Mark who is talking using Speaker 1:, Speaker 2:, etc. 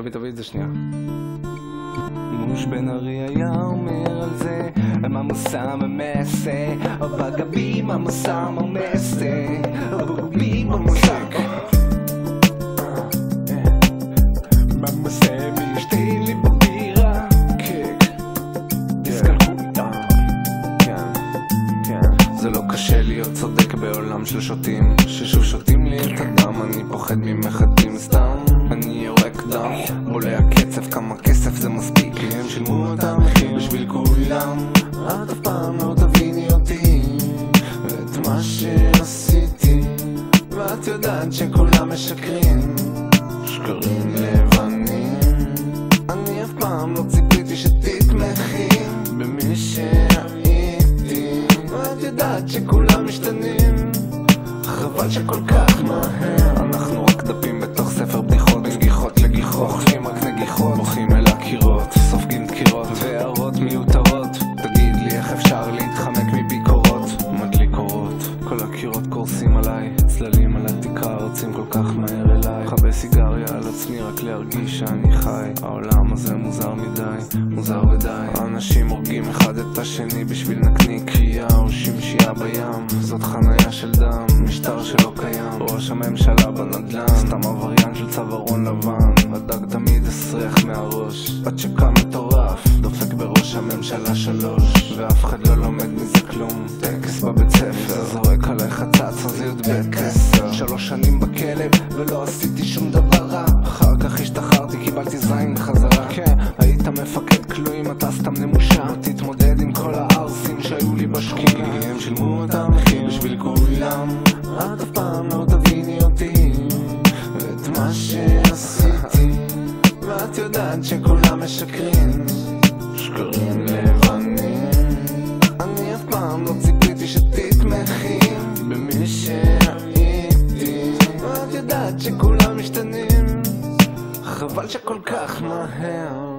Speaker 1: תביא, תביא את זה שנייה. מוש בן ארי היה אומר על זה, בגבי מה מוסר ממסה, דיסקלקוטה, כן, כן. זה לא קשה להיות צודק בעולם של שוטים, ששוב שותים דם, בולע קצב, כמה כסף זה מספיק כי הם שילמו את המחיר בשביל כולם. את אף פעם לא תביני אותי. ואת מה שעשיתי ואת יודעת שכולם משקרים. שקרים לבנים. אני אף פעם לא ציפיתי שתתמכי במי שהייתי. ואת יודעת שכולם משתנים. חבל שכל כך מהר. אנחנו רק דפים בתוך ספר בדיחות אוכלים רק נגיחות בוכים אל הקירות סופגים דקירות והערות מיותרות. תגיד לי איך אפשר להתחמק מביקורות מדליק אורות כל הקירות קורסים עליי צללים על התקרה, רצים כל כך מהר אליי. מכבה סיגריה על עצמי רק להרגיש שאני חי. העולם הזה מוזר מדי מוזר ודי. האנשים הורגים אחד את השני בשביל נקניקייה או שמשייה בים. זאת חניה של דם משטר שלא קיים. ראש הממשלה בנדל"ן סתם עבריין של צווארון לבן הדג תמיד הסריח מהראש. עד שקם מטורף דופק בראש הממשלה שלוש. ואף אחד לא לומד מזה כלום. טקס בבית ספר זורק עליי חצץ אז י"ב עשר. שלוש שנים בכלא ולא עשיתי שום דבר רע. אחר כך השתחררתי קיבלתי זין בחזרה כן היית מפקד כלואים אתה סתם נמושה. לא תתמודד עם כל הערסים שהיו לי בשכונה. הם שילמו את המחיר בשביל כולם. את אף פעם לא יודעת שכולם משקרים. שקרים לבנים. אני אף פעם לא ציפיתי שתתמכי. במי שהייתי. ואת יודעת שכולם משתנים. חבל שכל כך מהר